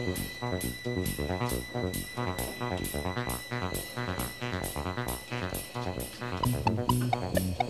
Thank you.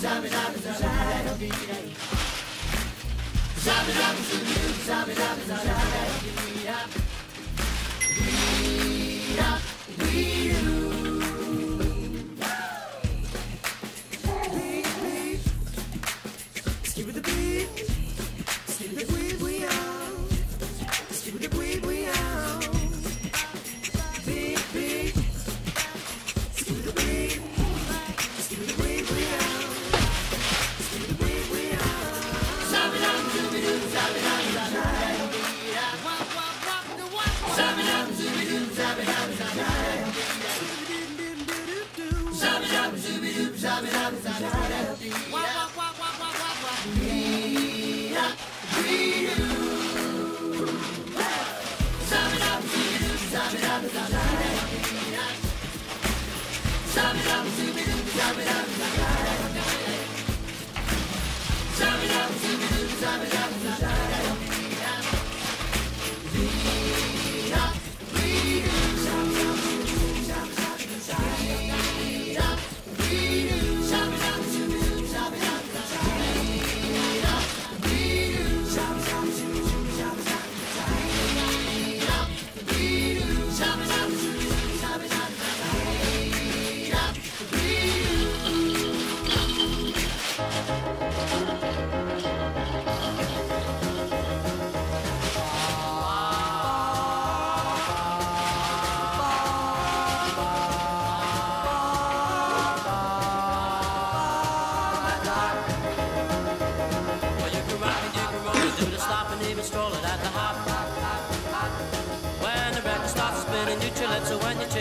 Zabi zabi zabi zabi. zabi zabi Yeah.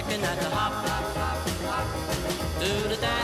looking at the hop. Do the dance.